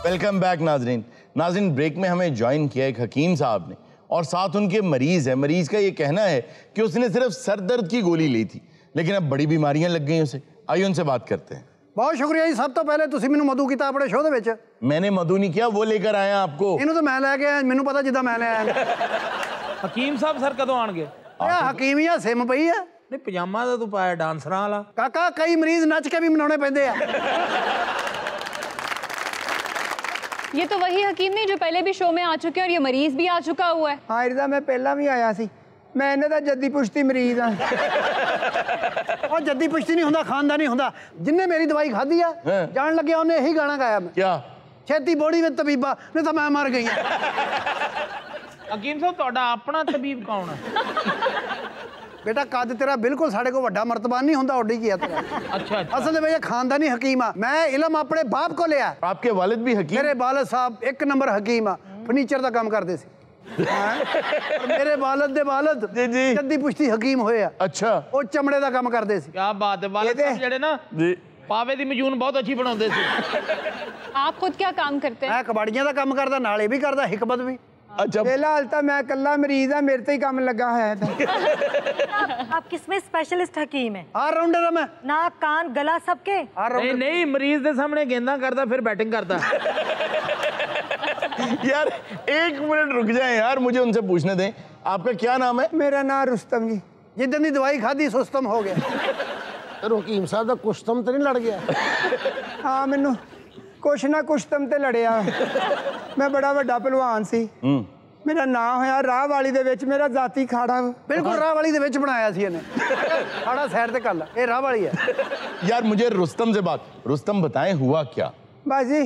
Welcome back नाजरीन नाजरीन break में हमें ज्वाइन किया एक हकीम साहब ने और साथ उनके मरीज है मरीज का ये कहना है कि उसने सिर्फ सर दर्द की गोली ली थी लेकिन अब बड़ी बीमारियां लग गई उसे आइए उनसे बात करते हैं ਬਹੁਤ ਸ਼ੁਕਰੀਆ ਜੀ ਸਭ ਤੋਂ ਪਹਿਲੇ ਤੁਸੀਂ ਮੈਨੂੰ ਮਧੂ ਕੀਤਾ ਆਪਣੇ ਸ਼ੋਅ ਦੇ ਵਿੱਚ मैंने मधु नहीं किया वो लेकर आया आपको ਇਹਨੂੰ ਤਾਂ ਮੈਂ ਲੈ ਕੇ ਆਇਆ ਮੈਨੂੰ ਪਤਾ ਜਿੱਦਾਂ ਮੈਂ ਲੈ ਆਇਆ ਹਕੀਮ ਸਾਹਿਬ ਸਰ ਕਦੋਂ ਆਣਗੇ ਇਹ ਹਕੀਮ ਹੀ ਆ ਸਿਮ ਪਈ ਆ ਨਹੀਂ ਪਜਾਮਾ ਤਾਂ ਤੂੰ ਪਾਇਆ ਡਾਂਸਰਾਂ ਵਾਲਾ ਕਾਕਾ ਕਈ ਮਰੀਜ਼ ਨੱਚ ਕੇ ਵੀ ਮਨਾਉਣੇ ਪੈਂਦੇ ਆ ये तो वही हकीम नहीं जो पहले भी शो में आ चुके हैं और ये मरीज भी आ चुका हुआ है ਹਾਂ ਇਹਦਾ ਮੈਂ ਪਹਿਲਾਂ ਵੀ ਆਇਆ ਸੀ ਮੈਂ ਇਹਨਾਂ ਦਾ ਜੱਦੀ ਪੁਸ਼ਤੀ ਮਰੀਜ਼ ਆ ਉਹ ਜੱਦੀ ਪੁਸ਼ਤੀ ਨਹੀਂ ਹੁੰਦਾ ਖਾਨਦਾਨੀ ਹੁੰਦਾ ਜਿੰਨੇ ਮੇਰੀ ਦਵਾਈ ਖਾਧੀ ਆ ਹਾਂ। ਜਾਣ ਲੱਗਿਆ ਉਹਨੇ ਇਹੀ ਗਾਣਾ ਗਾਇਆ ਮੈਂ क्या ਛੇਤੀ ਬੋੜੀ ਵਿੱਚ ਤਬੀਬਾ ਨਹੀਂ ਤਾਂ ਮੈਂ ਮਰ ਗਈ ਆ ਹਕੀਮ ਸਾਹਿਬ ਤੁਹਾਡਾ ਆਪਣਾ ਤਬੀਬ ਕੌਣ ਹੈ ਬੇਟਾ ਕੱਦ ਤੇਰਾ ਬਿਲਕੁਲ ਸਾਡੇ ਕੋਲ ਵੱਡਾ ਮਰਤਬਾਨ ਨਹੀਂ ਹੁੰਦਾ ਓਡੀ ਕੀ ਆ ਤੇਰਾ ਅੱਛਾ ਅੱਛਾ ਅਸਲ ਦੇ ਵਿੱਚ ਇਹ ਖਾਨਦਾਨੀ ਹਕੀਮ ਆ ਮੈਂ ਇਲਮ ਆਪਣੇ ਬਾਪ ਕੋ ਲਿਆ आपके वालिद भी हकीम ਮੇਰੇ ਵਾਲਦ ਸਾਹਿਬ ਇੱਕ ਨੰਬਰ ਹਕੀਮ ਆ ਫਰਨੀਚਰ ਦਾ ਕੰਮ ਕਰਦੇ ਸੀ ਹੈਂ? ਔਰ ਮੇਰੇ ਵਾਲਦ ਦੇ ਵਾਲਦ ਜੀ, ਜੀ। ਜੱਦੀ ਪੁਸ਼ਤੀ ਹਕੀਮ ਹੋਏ ਆ अच्छा ਉਹ ਚਮੜੇ ਦਾ ਕੰਮ ਕਰਦੇ ਸੀ ਕੀ ਬਾਤ ਹੈ ਵਾਲੇ ਸਾਹਿਬ ਜਿਹੜੇ ਨਾ जी ਪਾਵੇ ਦੀ ਮਜੂਨ ਬਹੁਤ ਅੱਛੀ ਬਣਾਉਂਦੇ ਸੀ आप खुद क्या काम करते हैं ਮੈਂ ਕਬਾੜੀਆਂ ਦਾ ਕੰਮ ਕਰਦਾ ਨਾਲੇ ਵੀ ਕਰਦਾ ਹਕਮਤ ਵੀ अच्छा हलता तो मैं मरीज़ हाँ, मेरे तो ही काम लगा है तो। आप, स्पेशलिस्ट हकीम है? राउंडर मैं। कान गला सबके? नहीं नहीं मरीज़ के सामने गेंदा करता फिर बैटिंग करता। यार एक मिनट रुक जाए यार मुझे उनसे पूछने दें। आपका क्या नाम है? मेरा नाम रुस्तम जी। की दवाई खाधी सुस्तम हो गया। तो हकीम साहब का कुस्तम तो नहीं लड़ गया? हाँ मैनू ਕੁਛ ਨਾ ਕੁਛ ਤਮ ਤੇ ਲੜਿਆ ਮੈਂ ਬੜਾ ਵੱਡਾ ਪਹਿਲਵਾਨ ਸੀ हम्म ਮੇਰਾ ਨਾਂ ਹੋਇਆ ਰਾਹ ਵਾਲੀ ਦੇ ਵਿੱਚ ਮੇਰਾ ਜ਼ਾਤੀ ਖਾੜਾ ਵਾ। ਬਿਲਕੁਲ ਰਾਹ ਵਾਲੀ ਦੇ ਵਿੱਚ ਬਣਾਇਆ ਸੀ ਇਹਨੇ ਸਾਡਾ ਸਾਈਡ ਤੇ ਕੱਲ ਇਹ ਰਾਹ ਵਾਲੀ ਹੈ यार मुझे रुस्तम से बात रुस्तम बताएं हुआ क्या ਬਸ ਜੀ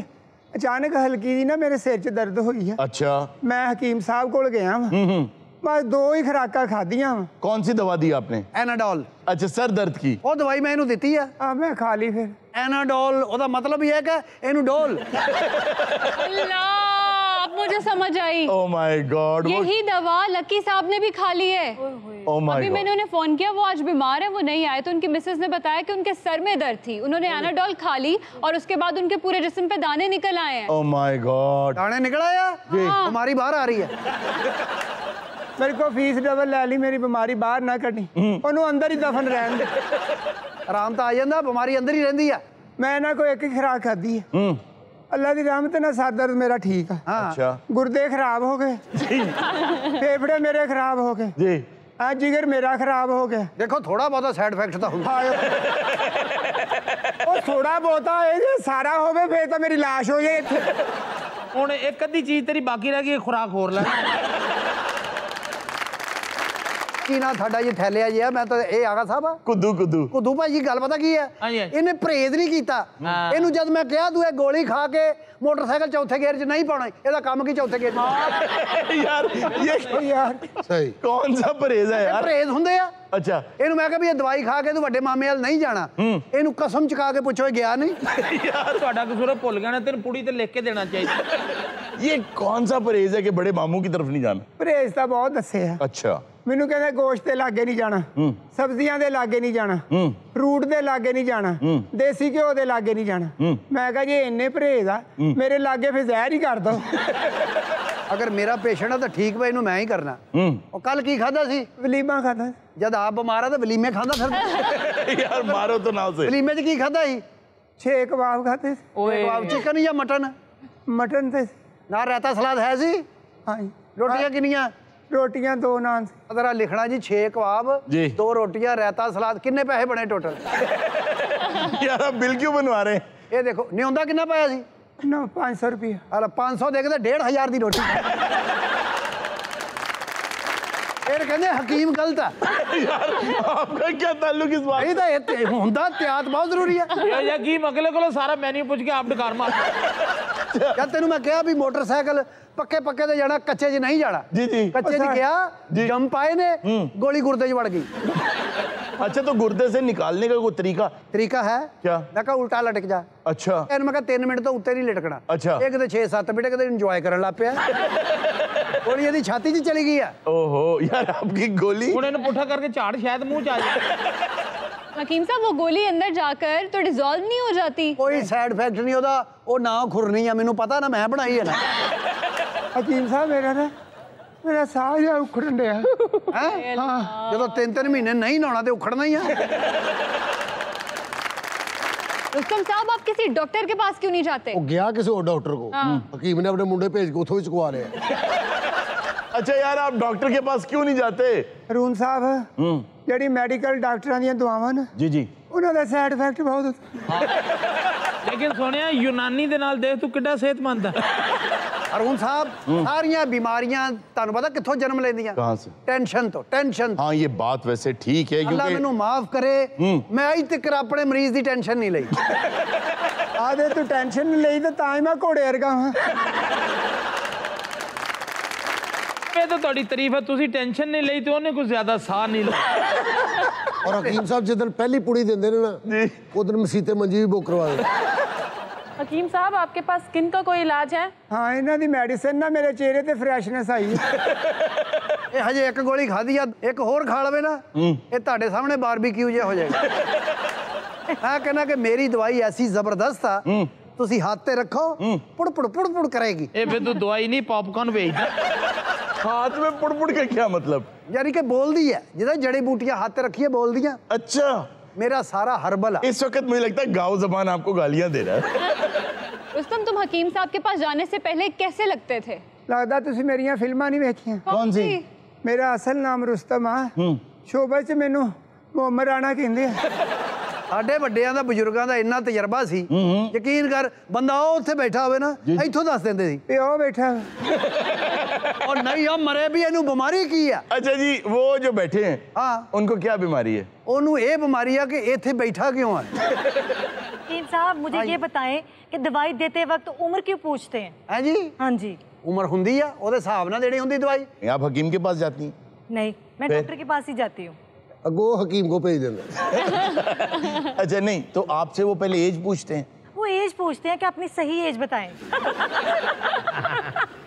ਅਚਾਨਕ ਹਲਕੀ ਜੀ ਨਾ ਮੇਰੇ ਸਿਰ 'ਚ ਦਰਦ ਹੋਈ ਆ अच्छा ਮੈਂ ਹਕੀਮ ਸਾਹਿਬ ਕੋਲ ਗਿਆ ਵਾਂ हम्म हम्म ਬਸ ਦੋ ਹੀ ਖੁਰਾਕਾਂ ਖਾਧੀਆਂ ਵਾ कौन सी दवा दी आपने ਐਨਾਡੋਲ अच्छा सर दर्द की ਉਹ ਦਵਾਈ ਮੈਂ ਇਹਨੂੰ ਦਿੱਤੀ ਆ ਆ ਮੈਂ ਖਾ ਲਈ ਫਿਰ ਐਨਾਡੋਲ ਉਹਦਾ ਮਤਲਬ ਇਹ ਹੈ ਕਿ ਇਹਨੂੰ ਡੋਲ अल्लाह अब मुझे समझ आई ओ माय गॉड वो यही दवा लकी साहब ने भी खा ली है ओ माय अभी मैंने गॉड उन्हें फोन किया वो आज बीमार है वो नहीं आए तो उनकी मिसेस ने बताया कि उनके सर में दर्द थी उन्होंने एनाडोल खा ली और उसके बाद उनके पूरे जिस्म पे दाने निकल आए हैं ओ माय गॉड ਦਾਣੇ ਨਿਕਲ ਆਇਆ ਬਿਮਾਰੀ ਬਾਹਰ ਆ ਰਹੀ ਹੈ ਮੇਰੇ ਕੋ ਫੀਸ ਡਬਲ ਲੈ ਲਈ ਮੇਰੀ ਬਿਮਾਰੀ ਬਾਹਰ ਨਾ ਕੱਢੀ ਉਹਨੂੰ ਅੰਦਰ ਹੀ ਦਫਨ ਰਹਿਣ ਦੇ ਆਰਾਮ ਤਾਂ ਆ ਜਾਂਦਾ ਬਿਮਾਰੀ ਅੰਦਰ ਹੀ ਰਹਿੰਦੀ ਆ ਮੈਂ ਨਾ ਕੋਈ ਇੱਕ ਹੀ ਖਰਾਕ ਖਾਦੀ ਹੈ ਅੱਲਾ ਦੀ ਰਹਿਮਤ ਨਾਲ ਸਰ ਦਰਦ ਮੇਰਾ ਠੀਕ ਆ ਅੱਛਾ ਗੁਰਦੇ ਖਰਾਬ ਹੋ ਗਏ ਜੀ ਫੇਫੜੇ ਮੇਰੇ ਖਰਾਬ ਹੋ ਗਏ ਜੀ ਆ ਜਿਗਰ ਮੇਰਾ ਖਰਾਬ ਹੋ ਗਿਆ ਦੇਖੋ ਥੋੜਾ ਬਹੁਤਾ ਸਾਈਡ ਇਫੈਕਟ ਤਾਂ ਹੁੰਦਾ ਉਹ ਥੋੜਾ ਬਹੁਤਾ ਇਹ ਜੇ ਸਾਰਾ ਹੋਵੇ ਫੇਰ ਤਾਂ ਮੇਰੀ লাশ ਹੋ ਜਾਏ ਇੱਥੇ ਹੁਣ ਇੱਕ ਅੱਧੀ ਚੀਜ਼ ਤੇਰੀ ਬਾਕੀ ਰਹਿ ਗਈ ਖੁਰਾਕ ਹੋਰ ਲੈ ਕੀ ਨਾ ਤੁਹਾਡਾ ਜੀ ਥੈਲਿਆ ਜੀ ਆ ਮੈਂ ਤਾਂ ਇਹ ਆਗਾ ਸਾਹਿਬ ਆ कुद्दू कुद्दू ਕੁੱਦੂ ਭਾਜੀ ਗੱਲ ਪਤਾ ਕੀ ਹੈ ਹਾਂਜੀ, ਹਾਂਜੀ। ਇਹਨੇ ਪਰਹੇਜ਼ ਨਹੀਂ ਕੀਤਾ ਹਾਂ। ਇਹਨੂੰ ਜਦ ਮੈਂ ਕਿਹਾ ਤੂੰ ਇਹ ਗੋਲੀ ਖਾ ਕੇ ਮੋਟਰਸਾਈਕਲ ਚੌਥੇ ਗੇਅਰ 'ਚ ਨਹੀਂ ਪਾਉਣਾ ਇਹਦਾ ਕੰਮ ਕੀ ਚੌਥੇ ਗੇਅਰ 'ਚ यार ये ਯਾਰ ਸਹੀ कौन सा परहेज है ਇਹ यार ਪਰਹੇਜ਼ ਹੁੰਦੇ ਆ अच्छा ਇਹਨੂੰ ਮੈਂ ਕਿਹਾ ਵੀ ਇਹ ਦਵਾਈ ਖਾ ਕੇ ਤੂੰ ਵੱਡੇ ਮਾਮੇ ਵੱਲ ਨਹੀਂ ਜਾਣਾ ਇਹਨੂੰ ਕਸਮ ਚਕਾ ਕੇ ਪੁੱਛੋ ਇਹ ਗਿਆ ਨਹੀਂ ਤੁਹਾਡਾ ਕਸੂਰ ਹੈ, ਭੁੱਲ ਗਿਆ ਨਾ ਤੈਨੂੰ ਪੁੜੀ ਤੇ ਲਿਖ ਕੇ ਦੇਣਾ ਚਾਹੀਦਾ ये कौन सा परहेज है कि बड़े मामू की तरफ नहीं जाना ਪਰਹੇਜ਼ ਤਾਂ ਬਹੁਤ ਦੱਸੇ ਆ अच्छा ਮੈਨੂੰ ਕਹਿੰਦੇ ਗੋਸ਼ਤ ਦੇ ਲਾਗੇ ਨਹੀਂ ਜਾਣਾ ਸਬਜ਼ੀਆਂ ਦੇ ਲਾਗੇ ਨਹੀਂ ਜਾਣਾ ਫਰੂਟ ਦੇ ਲਾਗੇ ਨਹੀਂ ਜਾਣਾ ਦੇਸੀ ਘਿਓ ਦੇ ਲਾਗੇ ਨਹੀਂ ਜਾਣਾ। ਮੈਂ ਕਹਾਂ ਜੇ ਇੰਨੇ ਪਰਹੇਜ਼ ਆ ਮੇਰੇ ਲਾਗੇ ਫਿਰ ਜ਼ਹਿਰ ਹੀ ਕਰ ਦੋ। ਅਗਰ ਮੇਰਾ ਪੇਸ਼ੈਂਟ ਆ ਤਾਂ ਠੀਕ ਵਾ ਇਹਨੂੰ ਮੈਂ ਹੀ ਕਰਨਾ। ਉਹ ਕੱਲ ਕੀ ਖਾਦਾ ਸੀ? ਵਲੀਮਾ ਖਾਦਾ ਜਦ ਆਪ ਬਿਮਾਰ ਆ ਤਾਂ ਵਲੀਮੇ ਖਾਂਦਾ ਫਿਰ। ਯਾਰ ਮਾਰੋ ਤਾਂ ਨਾ ਉਸੇ। ਵਲੀਮੇ 'ਚ ਕੀ ਖਾਦਾ ਸੀ? ਛੇ ਕਬਾਬ ਖਾਤੇ ਸੀ ਓਏ ਕਬਾਬ ਚਿਕਨ ਜਾਂ ਮਟਨ? ਮਟਨ ਤੇ। ਨਾ ਰਾਇਤਾ ਸਲਾਦ ਹੈ ਸੀ? ਹਾਂਜੀ ਰੋਟੀਆਂ ਕਿੰਨੀਆਂ? ਰੋਟੀਆਂ ਦੋ ਨਾਨ ਸੀ। ਅਗਰ ਆ ਲਿਖਣਾ ਜੀ 6 ਕਬਾਬ ਜੀ। ਦੋ ਰੋਟੀਆਂ ਰਾਇਤਾ ਸਲਾਦ ਕਿੰਨੇ ਪੈਸੇ ਬਣੇ ਟੋਟਲ यार आप बिल क्यों बनवा रहे हैं ਇਹ ਦੇਖੋ ਨਿਉਂਦਾ ਕਿੰਨਾ ਪਾਇਆ ਸੀ ਨਾ 500 ਰੁਪਏ ਅਰੇ 500 ਦੇ ਕੇ ਤਾਂ 1500 ਦੀ ਰੋਟੀ ਇਹ ਕਹਿੰਦੇ ਹਕੀਮ ਗਲਤ ਆ यार आपका क्या ताल्लुक इस बात ਇਹ ਤਾਂ ਇਹ ਤੇ ਹੁੰਦਾ ਤਿਆਤ ਬਹੁਤ ਜ਼ਰੂਰੀ ਆ ਇਹ ਜਾਂ ਕੀ ਅਗਲੇ ਕੋਲੋਂ ਸਾਰਾ ਮੈਨੂ ਪੁੱਛ ਕੇ ਆਪ ਡਕਾਰ ਮਾਰ ਜਦ ਤੈਨੂੰ ਮੈਂ ਕਿਹਾ ਵੀ ਮੋਟਰਸਾਈਕਲ ਪੱਕੇ ਪੱਕੇ ਤੇ ਜਾਣਾ ਕੱਚੇ 'ਚ ਨਹੀਂ ਜਾਣਾ ਜੀ, ਜੀ। ਕੱਚੇ 'ਚ ਅੱਛਾ। ਗਿਆ ਜੀ। ਜੰਪ ਆਏ ਨੇ ਗੋਲੀ ਗੁਰਦੇ 'ਚ ਵੜ ਗਈ अच्छा तो गुर्दे से निकालने का कोई तरीका ਤਰੀਕਾ ਹੈ ਕਿਆ? ਮੈਂ ਕਿਹਾ ਉਲਟਾ ਲਟਕ ਜਾ अच्छा ਇਹਨੂੰ ਮੈਂ ਕਿਹਾ 3 ਮਿੰਟ ਤੋਂ ਉੱਤੇ ਨਹੀਂ ਲਟਕਣਾ ਅੱਛਾ। ਇਹ ਕਿਤੇ 6-7 ਮਿੰਟ ਕਿਤੇ ਇੰਜੋਏ ਕਰਨ ਲੱਗ ਪਿਆ ਗੋਲੀ ਇਹਦੀ ਛਾਤੀ 'ਚ ਚਲੀ ਗਈ ਆ ओहो यार आपकी गोली ਹੁਣ ਇਹਨੂੰ ਪੁੱਠਾ ਕਰਕੇ ਝਾੜ ਸ਼ਾਇਦ ਮੂੰਹ ਚ ਆ ਜਾਏ हकीम साहब वो गोली अंदर जाकर तो डिजोल्व नहीं हो जाती। कोई साइड इफ़ेक्ट नहीं होता वो ना खुरनी है मैनू पता ना मैं बनाई है ना। हकीम साहब मेरा ना मेरा साह जा उखड़न डया। हैं? हाँ। जब तीन तीन महीने नहीं नहाना तो उखड़ना ही है। रुस्तम साहब आप किसी डॉक्टर के पास क्यों नहीं जाते? वो गया किसी और डॉक्टर को। हाँ। हम्म। हकीम ने अपने मुंडे भेज के उथों ही चुकवा रहे अच्छा यार आप डॉक्टर के पास क्यों नहीं जाते? रून साहब हम्म। ਜਿਹੜੀ ਮੈਡੀਕਲ ਡਾਕਟਰਾਂ ਦੀਆਂ ਦਵਾਵਾਂ ਨਾ ਜੀ ਜੀ ਉਹਨਾਂ ਦਾ ਸਾਈਡ ਇਫੈਕਟ ਬਹੁਤ ਲੇਕਿਨ ਸੁਣਿਆ ਯੂਨਾਨੀ ਦੇ ਨਾਲ ਦੇਖ ਤੂੰ ਕਿੱਡਾ ਸਿਹਤਮੰਦ ਆ ਅਰੁਣ ਸਾਹਿਬ ਸਾਰੀਆਂ ਬਿਮਾਰੀਆਂ ਤੁਹਾਨੂੰ ਪਤਾ ਕਿੱਥੋਂ ਜਨਮ ਲੈਂਦੀਆਂ ਕਹਾਂ ਸੇ ਟੈਨਸ਼ਨ ਤੋਂ ਟੈਨਸ਼ਨ ਹਾਂ ਇਹ ਬਾਤ ਵੈਸੇ ਠੀਕ ਹੈ ਕਿਉਂਕਿ ਅੱਲਾ ਮੈਨੂੰ ਮਾਫ ਕਰੇ ਮੈਂ ਅਜ ਤੱਕ ਆਪਣੇ ਮਰੀਜ਼ ਦੀ ਟੈਨਸ਼ਨ ਨਹੀਂ ਲਈ ਆਦੇ ਤੂੰ ਟੈਨਸ਼ਨ ਨਹੀਂ ਲਈ ਤਾਂ ਤਾਂ ਹੀ ਮੈਂ ਘੋੜੇ ਵਰਗਾ ਹਾਂ ਇਹ ਤਾਂ ਤੁਹਾਡੀ ਤਾਰੀਫ ਹੈ ਤੁਸੀਂ ਟੈਨਸ਼ਨ ਨਹੀਂ ਲਈ ਤੇ ਉਹਨੇ ਕੁਝ ਜ਼ਿਆਦਾ ਸਾਹ ਨਹੀਂ ਲਿਆ ਔਰ ਹਕੀਮ ਸਾਹਿਬ ਜਿੱਦਣ ਪਹਿਲੀ ਪੁੜੀ ਦਿੰਦੇ ਨੇ ਨਾ ਉਦੋਂ ਮਸੀਤੇ ਮੰਜੀ ਵੀ ਬੁੱਕ ਕਰਵਾ ਦੇ हकीम साहब आपके पास स्किन का कोई इलाज है ਹਾਂ ਇਹਨਾਂ ਦੀ ਮੈਡੀਸਿਨ ਨਾਲ ਮੇਰੇ ਚਿਹਰੇ ਤੇ ਫਰੈਸ਼ਨੈਸ ਆਈ ਹੈ। ਇਹ ਹਜੇ ਇੱਕ ਗੋਲੀ ਖਾਧੀ ਆ ਇੱਕ ਹੋਰ ਖਾ ਲਵੇ ਨਾ ਇਹ ਤੁਹਾਡੇ ਸਾਹਮਣੇ ਬਾਰਬੀਕਿਊ ਜਿਹਾ ਹੋ ਜਾਏਗਾ ਮੈਂ ਕਹਿੰਦਾ ਕਿ ਮੇਰੀ ਦਵਾਈ ਐਸੀ ਜ਼ਬਰਦਸਤ ਆ ਤੁਸੀਂ ਹੱਥ ਤੇ ਰੱਖੋ ਪੁੜ ਪੁੜ ਪੁੜ ਪੁੜ ਕਰੇਗੀ ਇਹ ਫਿਰ ਤੂੰ ਦਵਾਈ ਨਹੀਂ ਪੌਪਕਾਰਨ ਵੇਚਦਾ हाथ में पुड़ पुड़ का क्या मतलब ਯਾਨੀ ਕਿ ਬੋਲਦੀ ਹੈ ਜਿਹਦਾ ਜੜੀ ਬੂਟੀਆਂ ਹੱਥ ਤੇ ਰੱਖੀਏ ਬੋਲਦੀਆਂ अच्छा ਮੇਰਾ ਸਾਰਾ ਹਰਬਲ ਆ इस वक्त मुझे लगता है गाँव जबान आपको गालियां दे रहा है रुस्तम तुम हकीम साहब के पास जाने से पहले कैसे लगते थे ਲੱਗਦਾ ਤੁਸੀਂ ਮੇਰੀਆਂ ਫਿਲਮਾਂ ਨਹੀਂ ਵੇਖੀਆਂ कौन सी ਮੇਰਾ ਅਸਲ ਨਾਮ ਰੁਸਤਮ ਆ ਸ਼ੋਭਾ 'ਚ ਮੈਨੂੰ ਮੁਹੰਮਦ ਰਾਣਾ ਕਹਿੰਦੇ ਆ ਸਾਡੇ ਵੱਡਿਆਂ ਦਾ ਬਜ਼ੁਰਗਾਂ ਦਾ ਇੰਨਾ ਤਜਰਬਾ ਸੀ ਯਕੀਨ ਕਰ ਬੰਦਾ ਉਹ ਉੱਥੇ ਬੈਠਾ ਹੋਵੇ ਨਾ ਇੱਥੋਂ ਦੱਸ ਦਿੰਦੇ ਸੀ ਤੇ ਉਹ ਬੈਠਾ ਉਹ ਨਹੀਂ ਉਹ ਮਰੇ ਵੀ ਇਹਨੂੰ ਬਿਮਾਰੀ ਕੀ ਆ अच्छा जी वो जो बैठे हैं हाँ उनको क्या बीमारी है ਉਹਨੂੰ ਇਹ ਬਿਮਾਰੀ ਆ ਕਿ ਇੱਥੇ ਬੈਠਾ ਕਿਉਂ ਆ हकीम साहब मुझे ये बताएं कि दवाई देते वक्त उम्र क्यों पूछते हैं ਹੈ ਜੀ हाँ जी ਉਮਰ ਹੁੰਦੀ ਆ ਉਹਦੇ ਹਿਸਾਬ ਨਾਲ ਦੇਣੀ ਹੁੰਦੀ ਦਵਾਈ आप हकीम के पास जाती हैं नहीं मैं फिर? डॉक्टर के पास ही जाती हूँ ਅੱਗੋਂ ਹਕੀਮ ਕੋ ਭੇਜ ਦਿੰਦੇ अच्छा नहीं तो आपसे वो पहले एज पूछते हैं वो एज पूछते हैं कि अपनी सही एज बताएं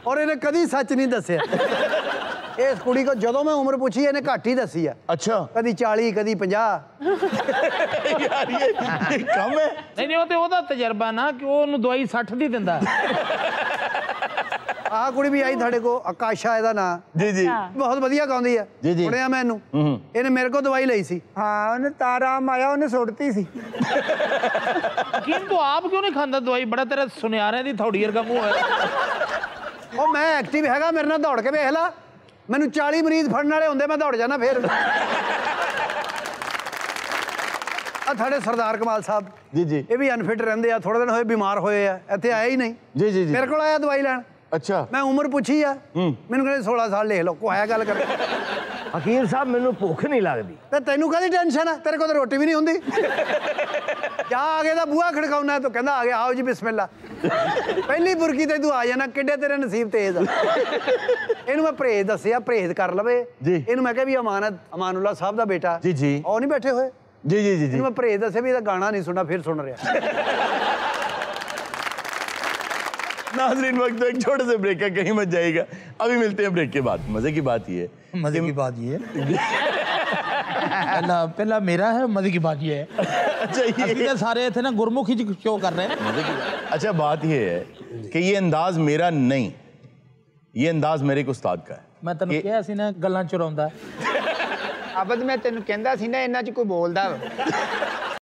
ਔਰ ਇਹਨੇ ਕਦੀ ਸੱਚ ਨਹੀਂ ਦੱਸਿਆ। ਇਸ ਕੁੜੀ ਕੋ ਜਦੋਂ ਮੈਂ ਉਮਰ ਪੁੱਛੀ ਇਹਨੇ ਘੱਟ ਹੀ ਦੱਸੀ ਆ। ਅੱਛਾ। ਕਦੀ 40 ਕਦੀ 50 ਯਾਰ ਇਹ ਕੰਮ ਹੈ? ਨਹੀਂ ਨਹੀਂ ਉਹ ਤੇ ਉਹਦਾ ਤਜਰਬਾ ਨਾ ਕਿ ਉਹ ਉਹਨੂੰ ਦਵਾਈ 60 ਦੀ ਦਿੰਦਾ। ਆ ਕੁੜੀ ਵੀ ਆਈ ਤੁਹਾਡੇ ਕੋ ਆਕਾਸ਼ਾ ਇਹਦਾ ਨਾਂ। ਜੀ ਜੀ। ਬਹੁਤ ਵਧੀਆ ਗਾਉਂਦੀ ਆ। ਸੁਣਿਆ ਮੈਂ ਇਹਨੂੰ? ਇਹਨੇ ਮੇਰੇ ਕੋ ਦਵਾਈ ਲਈ ਸੀ। ਹਾਂ ਉਹਨੇ ਤਾਰਾ ਮਾਇਆ ਉਹਨੇ ਸੁੱਟਤੀ ਸੀ। ਕਿੰਨ ਤੂੰ ਆਪ ਕਿਉਂ ਨਹੀਂ ਖਾਂਦਾ ਦਵਾਈ? ਬੜਾ ਤੇਰਾ ਸੁਨਿਆਰਿਆਂ ਦੀ ਥੌੜੀ ਵਰਗਾ ਮੂੰਹ ਹੈ। ਉਹ ਮੈਂ ਐਕਟਿਵ ਹੈਗਾ ਮੇਰੇ ਨਾਲ ਦੌੜ ਕੇ ਵੇਖ ਲੈ। ਮੈਨੂੰ 40 ਮਰੀਜ਼ ਫੜਨ ਵਾਲੇ ਹੁੰਦੇ ਮੈਂ ਦੌੜ ਜਾਣਾ ਫੇਰ। ਆ ਤੁਹਾਡੇ ਸਰਦਾਰ ਕਮਾਲ ਸਾਹਿਬ। ਜੀ ਜੀ। ਇਹ ਵੀ ਅਨਫਿਟ ਰਹਿੰਦੇ ਆ ਥੋੜੇ ਦਿਨ ਹੋਏ ਬਿਮਾਰ ਹੋਏ ਆ। ਇੱਥੇ ਆਇਆ ਹੀ ਨਹੀਂ। ਜੀ ਜੀ ਜੀ। ਮੇਰੇ ਕੋਲ ਆਇਆ ਦਵਾਈ ਲੈਣ। ਅੱਛਾ। ਮੈਂ ਉਮਰ ਪੁੱਛੀ ਆ। ਮੈਨੂੰ ਕਹਿੰਦੇ 16 ਸਾਲ ਲੈ ਲਓ ਕੋਈ ਆਇਆ ਗੱਲ ਕਰ। ਹਕੀਮ ਸਾਹਿਬ ਮੈਨੂੰ ਭੁੱਖ ਨਹੀਂ ਲੱਗਦੀ। ਤੇ ਤੈਨੂੰ ਕਦੀ ਟੈਨਸ਼ਨ ਆ? ਤੇਰੇ ਕੋਲ ਤਾਂ ਰੋਟੀ ਵੀ ਨਹੀਂ ਹੁੰਦੀ। ਜਾ ਆ ਗਿਆ ਤਾਂ ਬੂਹਾ ਖੜਕਾਉਣਾ ਤੂੰ ਕਹਿੰਦਾ ਆ ਗਿਆ ਆਓ ਜੀ ਬਿਸਮਿਲ੍ਲਾ ਪਹਿਲੀ ਬੁਰਕੀ ਤੇ ਤੂੰ ਆ ਜਾਣਾ ਕਿੱਡੇ ਤੇਰੇ ਨਸੀਬ ਤੇਜ਼ ਆ ਇਹਨੂੰ ਮੈਂ ਪ੍ਰੇਜ ਦੱਸਿਆ ਪ੍ਰੇਜ ਕਰ ਲਵੇ ਜੀ। ਇਹਨੂੰ ਮੈਂ ਕਿਹਾ ਵੀ ਅਮਾਨਤ ਅਮਾਨੁੱਲਾ ਸਾਹਿਬ ਦਾ ਬੇਟਾ ਜੀ, ਜੀ। ਉਹ ਨਹੀਂ ਬੈਠੇ ਹੋਏ जी जी जी जी ਇਹਨੂੰ ਮੈਂ ਪ੍ਰੇਜ ਦੱਸਿਆ ਵੀ ਇਹਦਾ ਗਾਣਾ ਨਹੀਂ ਸੁਣਨਾ ਫਿਰ ਸੁਣ ਰਿਹਾ नाजरीन वक्त तो एक छोटे से ब्रेक का कहीं मत जाएगा अभी मिलते हैं ब्रेक के बाद मजे की बात ये है मजे की बात ये ਪਹਿਲਾ ਪਹਿਲਾ ਮੇਰਾ ਹੈ ਮਜ਼ੇ की बात ये है अच्छा ये ਅਸੀਂ ਤਾਂ ਸਾਰੇ ਇੱਥੇ ਨਾ ਗੁਰਮੁਖੀ ਚ ਸ਼ੋ ਕਰ ਰਹੇ ਹਾਂ मजे की बात अच्छा बात ये है कि ये अंदाज मेरा नहीं ये अंदाज मेरे एक उस्ताद का है ਮੈਂ ਤੈਨੂੰ ਇਹ- ਕਿਹਾ ਸੀ ਨਾ ਗੱਲਾਂ ਚੁਰਾਉਂਦਾ ਅਬਦ ਮੈਂ ਤੈਨੂੰ ਕਹਿੰਦਾ ਸੀ ਨਾ ਇਹਨਾਂ 'ਚ ਕੋਈ ਬੋਲਦਾ ਵਾ।